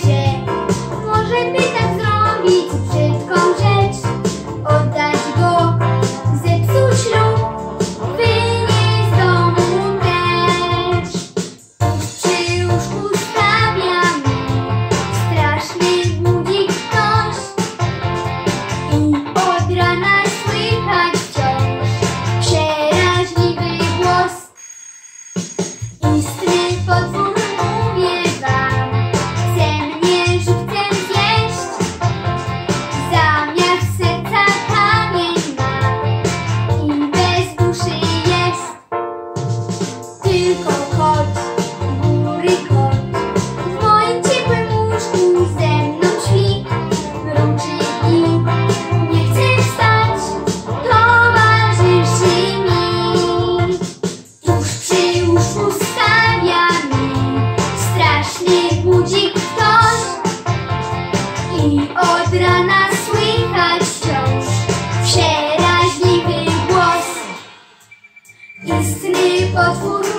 pleasure. Od rana słychać wciąż przeraźliwy głos. Istny potwór